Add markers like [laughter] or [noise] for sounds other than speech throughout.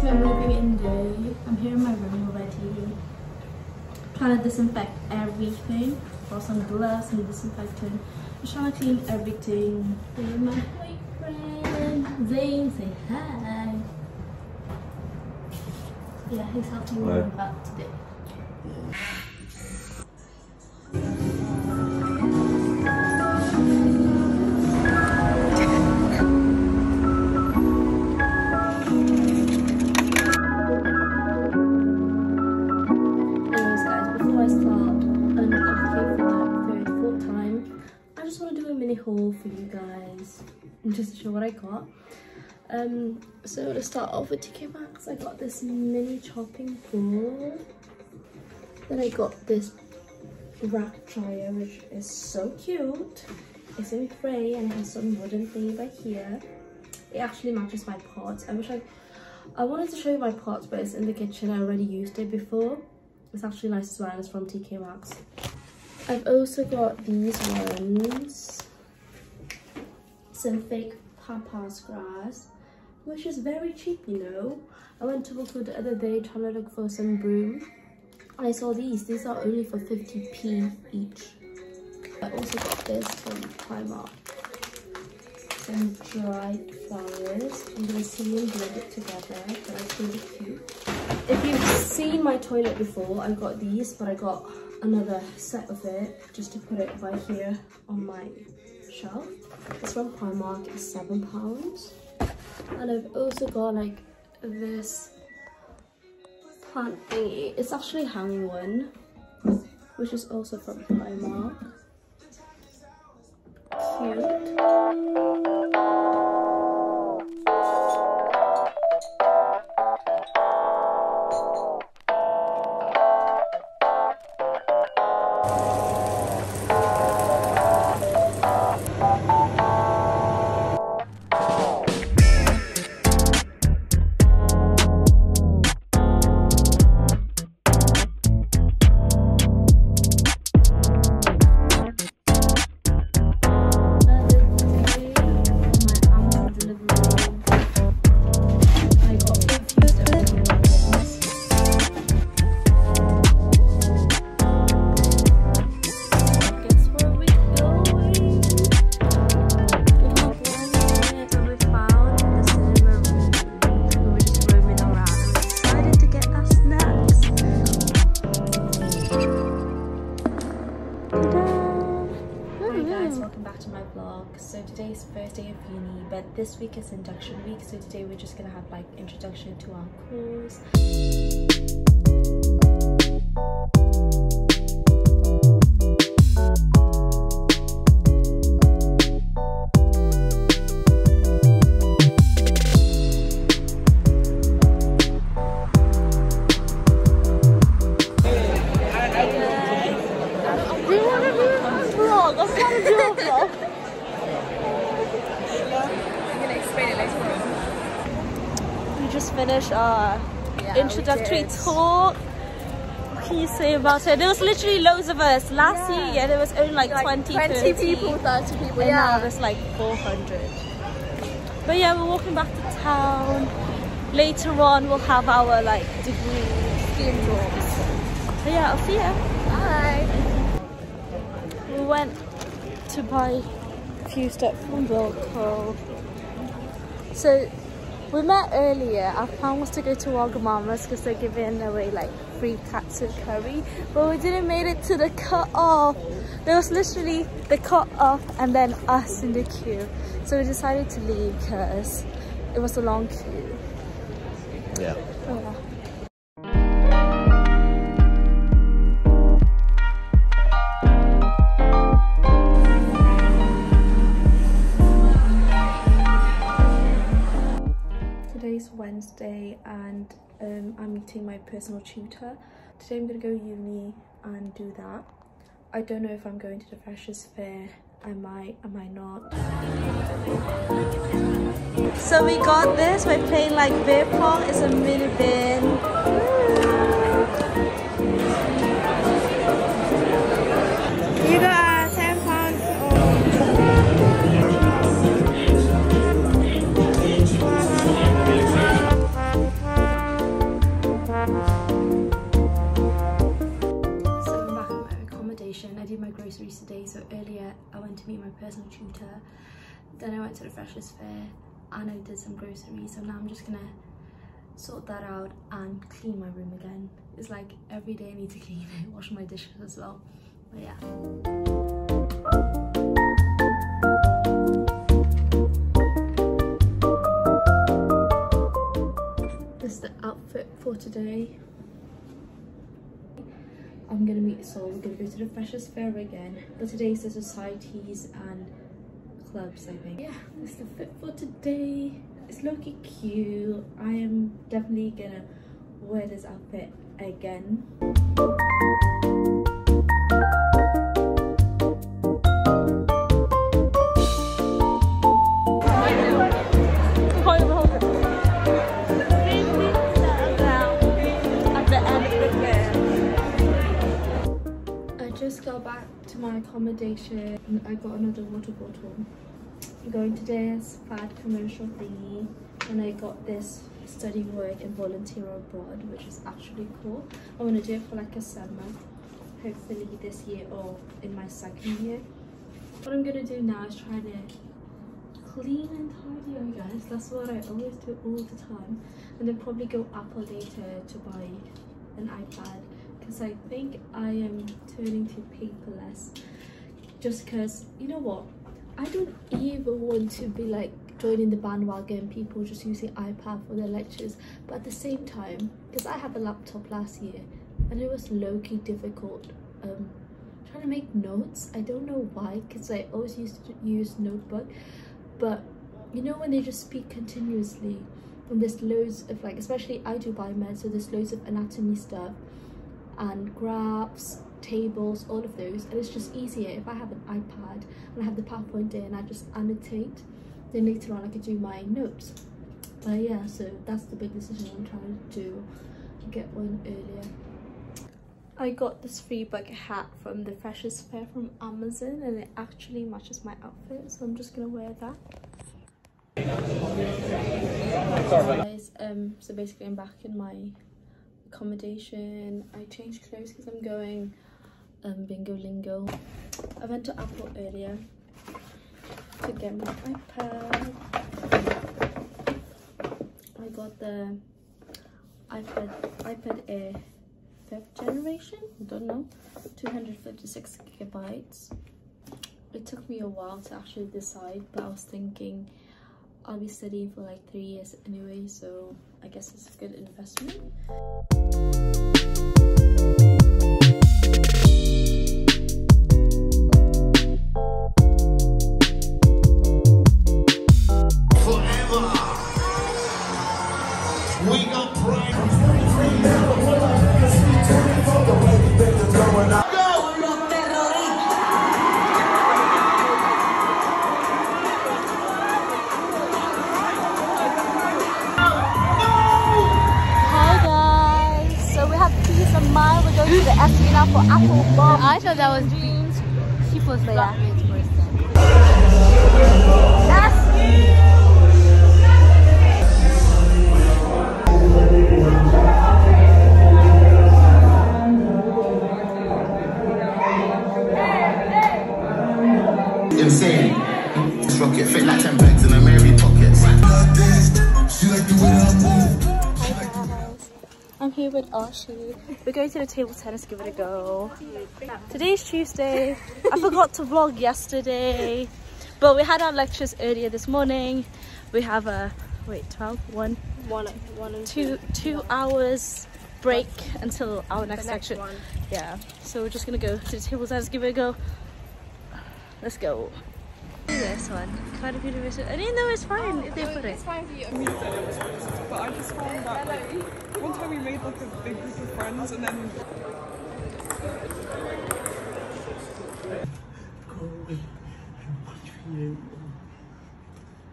it's my moving in day. I'm here in my room already. Trying to disinfect everything. Got some gloves and disinfectant. Just trying to clean everything. Here's my boyfriend. Zane, say hi. Yeah, he's helping me with that today. And just to show what I got. Um, so to start off with TK Maxx, I got this mini chopping board. Then I got this rack dryer, which is so cute. It's in grey and it has some wooden thingy right here. It actually matches my pots. I wish I, I wanted to show you my pots, but it's in the kitchen. I already used it before. It's actually nice as well. It's from TK Maxx. I've also got these ones. Some fake pampas grass, which is very cheap, you know. I went to Walkwood the other day trying to look for some broom. And I saw these. These are only for 50p each. I also got this from Primark. Some dried flowers. I'm gonna see and blend it together. But it's really cute. If you've seen my toilet before, I got these, but I got another set of it just to put it right here on my shelf. It's from Primark, it's seven pounds. And I've also got like this plant thingy. It's actually hanging one, which is also from Primark. Cute. This week is induction week. So today we're just gonna have like introduction to our course. Just finished our Yeah, introductory talk. What can you say about it? There was literally loads of us. Last Yeah. year, yeah, there was only like, Like 20, 20 30. people, 30 people, And yeah. now there's like 400. But yeah, we're walking back to town. Later on, we'll have our like degree scheme talks. So yeah, I'll see you. Bye. We went to buy a few stuff from Wilko. So we met earlier. Our plan was to go to Wagamama's because they're giving away like free katsu curry, but we didn't make it to the cut off. There was literally the cut off and then us in the queue. So we decided to leave because it was a long queue. Yeah. Oh, yeah. And um, I'm meeting my personal tutor. Today I'm going to go uni and do that. I don't know if I'm going to the Freshers Fair. I might, I might not. So we got this. We're playing like beer pong. It's a mini bin. I went to meet my personal tutor, then I went to the freshers fair and I did some groceries. So now I'm just gonna sort that out and clean my room again. It's like every day I need to clean it, [laughs] wash my dishes as well. But yeah. This is the outfit for today. I'm gonna meet so we're gonna go to the freshers fair again. But today's the societies and clubs I think. Yeah, this is the fit for today. It's looking cute. I am definitely gonna wear this outfit again. Just got back to my accommodation and I got another water bottle. I'm going to this fad commercial thingy and I got this study work and volunteer abroad which is actually cool. I'm gonna do it for like a summer, hopefully this year or in my second year. What I'm gonna do now is try to clean and tidy you guys. That's what I always do all the time. And then probably go Apple later to buy an iPad because I think I am turning to paperless just because you know what? I don't even want to be like joining the bandwagon people just using iPad for their lectures. But at the same time because I had a laptop last year and it was low-key difficult um trying to make notes. I don't know why because I always used to use notebook. But you know when they just speak continuously and there's loads of like especially I do biomed so there's loads of anatomy stuff and graphs tables all of those and it's just easier if I have an iPad and I have the PowerPoint there and I just annotate. Then later on I could do my notes. But yeah so that's the big decision I'm trying to do get one earlier. I got this free bucket hat from the Freshers Fair from Amazon and it actually matches my outfit so I'm just gonna wear that. Guys um so basically i'm back in my accommodation. I changed clothes because i'm going um bingo lingo. I went to apple earlier to get my ipad. I got the ipad ipad air fifth generation. I don't know. 256 gigabytes. It took me a while to actually decide but i was thinking I'll be studying for like three years anyway, so I guess it's a good investment. The FC now for Apple Bomb. I thought that was dreams. She was like, yeah. Insane. This rocket fit like 10 bags in a Mary here with Archie. We're going to the table tennis, give it a go. Today's Tuesday. I forgot to vlog yesterday. But we had our lectures earlier this morning. We have a, wait, 12? One, One, one and two, two hours break until our next, next lecture. one. Yeah, so we're just gonna go to the table tennis, give it a go. Let's go. This one, Cardiff University. I didn't know it's fine if they put it. It's fine for you. But I just found that like one time we made like a big group of friends and then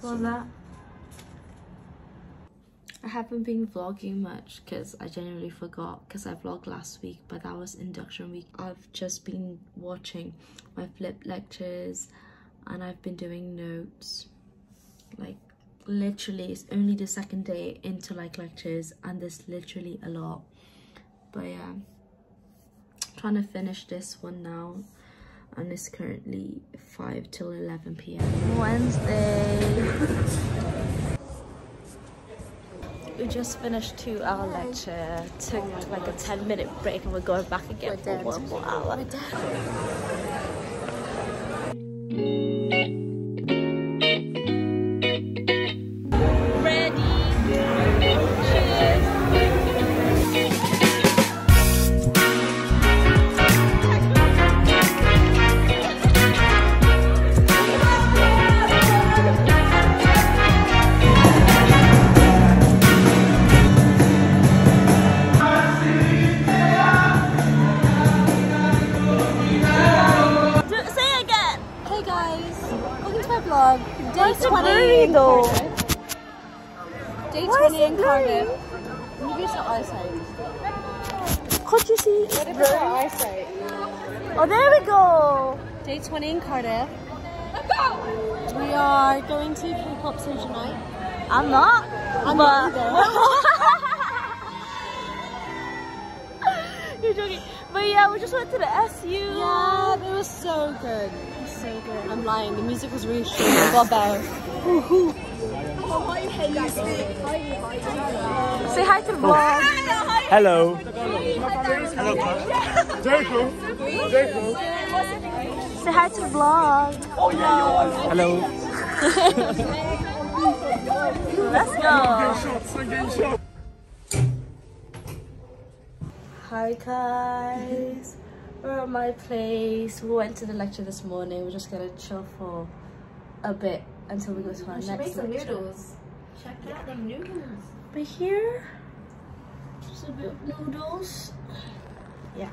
What was that? I haven't been vlogging much because I genuinely forgot because I vlogged last week but that was induction week. I've just been watching my flip lectures and I've been doing notes like literally it's only the second day into like lectures and there's literally a lot but yeah trying to finish this one now and it's currently 5 till 11 p.m. Wednesday. [laughs] we just finished two hour lecture, took like a 10 minute break and we're going back again for one more hour. [laughs] Day Why is it 20 blurry in though? Cardiff. Day Why 20 is it in blurry? Cardiff. Maybe it's our eyesight. Could you see? What if it's our eyesight? Oh, there we go. Day 20 in Cardiff. We are going to K-pop Social Night. I'm not. I'm but... not [laughs] [laughs] You're joking. But yeah, we just went to the SU. Yeah, it was so good. It was so good. I'm lying. The music was really short. I got better. Say hi to the vlog. Hello. Hello. Jericho. Jericho. Say hi to the vlog. Hello. Let's go. Hi guys. We're at my place. We went to the lecture this morning. We're just gonna chill for a bit until we go to our next lecture. Check out them noodles. But here, just a bit of noodles. Yeah.